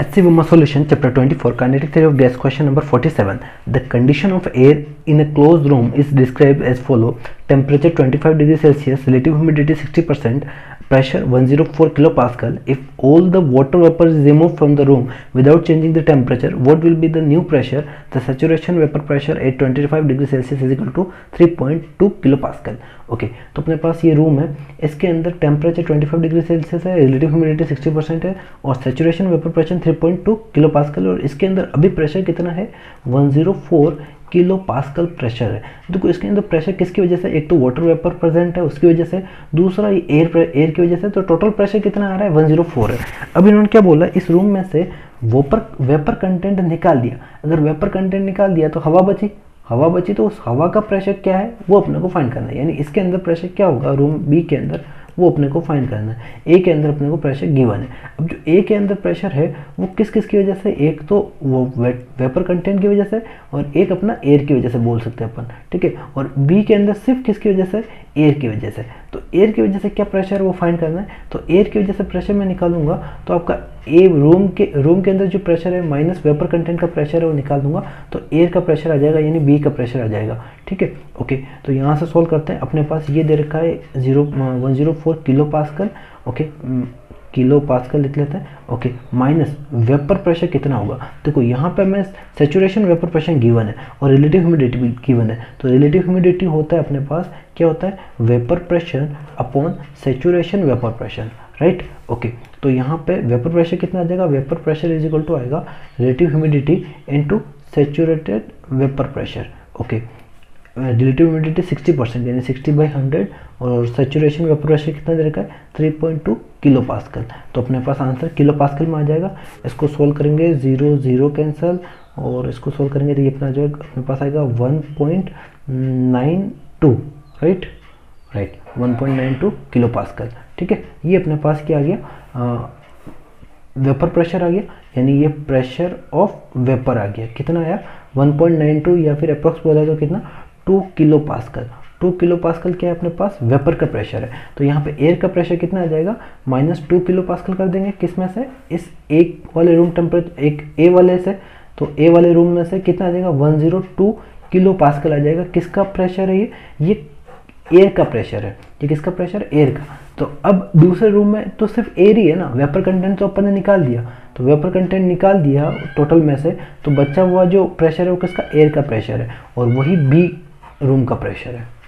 HC Verma solution chapter 24 kinetic theory of gas question number 47 the condition of air in a closed room is described as follow temperature 25 degrees celsius relative humidity 60 percent pressure 104 kilopascal if all the water vapor is removed from the room without changing the temperature what will be the new pressure the saturation vapor pressure at 25 degrees celsius is equal to 3.2 kilopascal okay okay, तो अपने पास ये room है इसके अंदर temperature 25 degree Celsius है relative humidity 60 percent है और saturation vapour pressure 3.2 kilo pascal और इसके अंदर अभी प्रेशर कितना है 104 किलो पास्कल प्रेशर है। देखो, इसके अंदर प्रेशर किसकी वजह से? एक तो वाटर वेपर प्रेजेंट है, उसकी वजह से। दूसरा एयर एयर की वजह से। तो टोटल प्रेशर कितना आ रहा है? 104 है। अब इन्होंने क्या बोला? इस रूम में से वोपर वेपर कंटेंट निकाल दिया। अगर वेपर कंटेंट निकाल दिया तो हवा बची। हवा बची तो उस हवा का प्रेशर क्या है? वो अपने को फाइंड करना है। यानी इसके अंदर प्रेशर क्या होगा? रूम बी के अंदर। वो अपने को फाइंड करना है। ए के अंदर अपने को प्रेशर गिवन है। अब जो ए के अंदर प्रेशर है, वो किस किस की वजह से? एक तो वो वेपर कंटेंट की वजह से और एक अपना एयर की वजह से बोल सकते हैं अपन, ठीक है? और बी के अंदर सिर्फ़ किसकी वजह से? एयर की वजह से। तो एयर की वजह से क्या प्रेशर वो फाइंड करना है? तो एयर की वजह से प्रेशर मैं निकालूँगा तो आपका ए रूम के रूम के अंदर जो प्रेशर है माइनस वेपर कंटेंट का प्रेशर है, वो निकाल दूँगा तो एयर का प्रेशर आ जाएगा, यानी बी का प्रेशर आ जाएगा। ठीक है? ओके तो यहाँ से सोल्व करते हैं। अपने पास ये दे रखा है zero one zero four kilo pascal okay kilo pascal लिख लेते हैं। ओके माइनस वेपर प्रेशर कितना होगा? देखो, यहाँ पे मैं सेचुरेशन वेपर प्रेशर गिवन है और रिलेटिव ह्यूमिडिटी भी गिवन है। तो रिलेटिव ह्यूमिडिटी होता है अपने पास, क्या होता है? Vapour pressure upon saturation vapour pressure right okay तो यहाँ पे वेपर प्रेशर कितना आ जाएगा? Vapour pressure is equal to आएगा relative humidity into saturated vapour pressure okay relative humidity 60 percent यानी 60 बाई हंड्रेड और सेचुरेशन वेपर प्रेशर कितना दे रखा है 3.2 किलो पास्कल तो अपने पास आंसर किलो पास्कल में आ जाएगा। इसको सोल्व करेंगे ज़ीरो ज़ीरो कैंसल और इसको सोल्व करेंगे तो ये अपना जो अपने पास आएगा 1.92 राइट राइट 1.92 किलो पास्कल ठीक है? ये अपने पास क्या आ गया? वेपर प्रेशर आ गया, यानी ये प्रेशर ऑफ़ वेपर आ गया। कितना आया? 1.92 या फिर अप्रोक्स बोला तो कितना? Two kilo pascal, two kilo pascal क्या है अपने पास? वेपर का प्रेशर है। तो यहाँ पे एयर का प्रेशर कितना आ जाएगा? माइनस टू किलो पास्कल कर देंगे। किसमें से? इस एक वाले रूम टेम्परेचर एक ए वाले से। तो ए वाले रूम में से कितना आ जाएगा? One zero two kilo pascal आ जाएगा। किसका प्रेशर है ये? ये एयर का प्रेशर है। ये किसका प्रेशर एयर का। तो अब दूसरे रूम में तो सिर्फ़ एयर ही है ना। वेपर कंटेंट तो अपन ने निकाल दिया। तो वेपर कंटेंट निकाल दिया टोटल में से। तो बचा हुआ जो प्रेशर है वो किसका? एयर का प्रेशर है। और वही बी रूम का प्रेशर है।